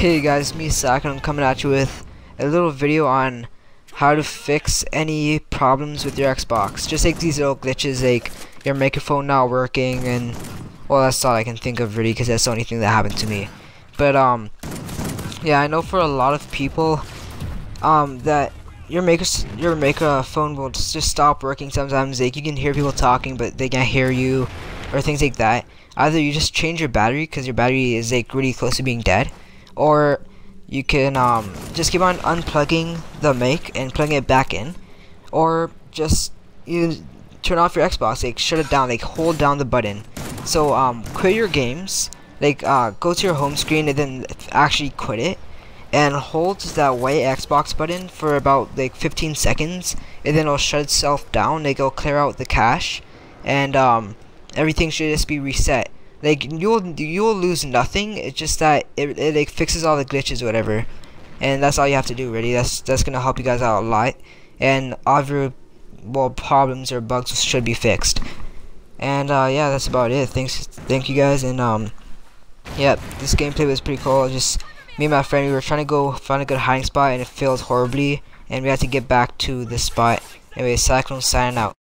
Hey guys, me Sak and I'm coming at you with a little video on how to fix any problems with your Xbox. Just like these little glitches like your microphone not working and well that's all I can think of really because that's the only thing that happened to me. But um yeah I know for a lot of people um that your maker your microphone will just stop working sometimes like you can hear people talking but they can't hear you or things like that. Either you just change your battery because your battery is like really close to being dead or you can um, just keep on unplugging the mic and plugging it back in or just you turn off your Xbox like shut it down like hold down the button. So um, quit your games like uh, go to your home screen and then actually quit it and hold that white Xbox button for about like 15 seconds and then it'll shut itself down like it'll clear out the cache and um, everything should just be reset like you'll you'll lose nothing. It's just that it, it like fixes all the glitches whatever, and that's all you have to do really. That's that's gonna help you guys out a lot, and all of your well problems or bugs should be fixed. And uh, yeah, that's about it. Thanks, thank you guys, and um, yeah, this gameplay was pretty cool. Just me and my friend, we were trying to go find a good hiding spot, and it failed horribly, and we had to get back to the spot. Anyway, Cyclone signing out.